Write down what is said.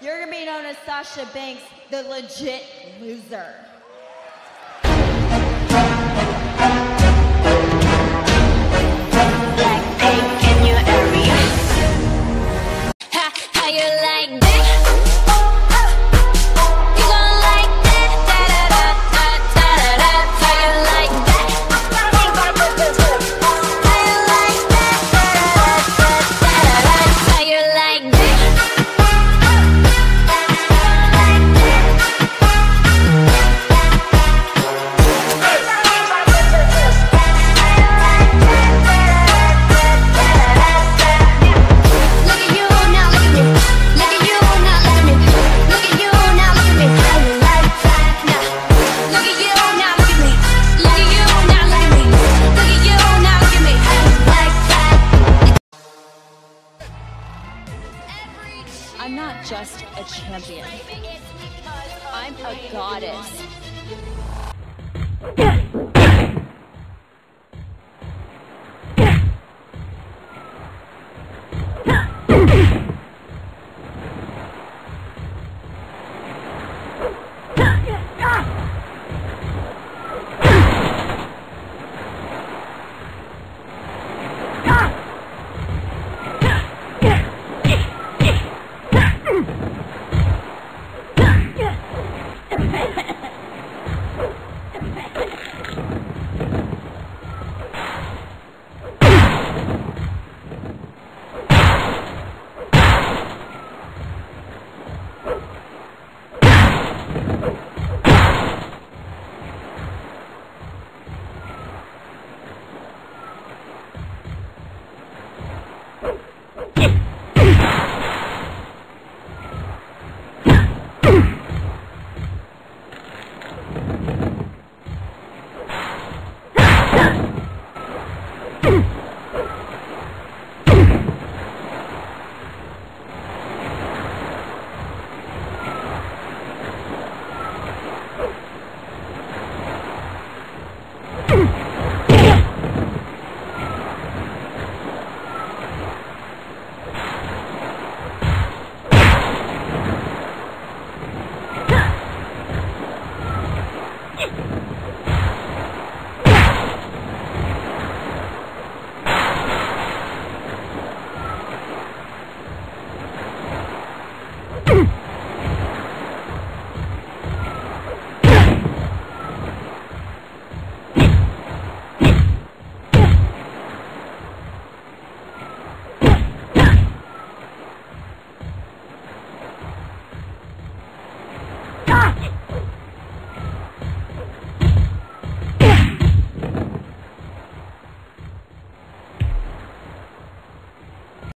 You're going to be known as Sasha Banks, the legit loser. not just a champion. I'm a goddess.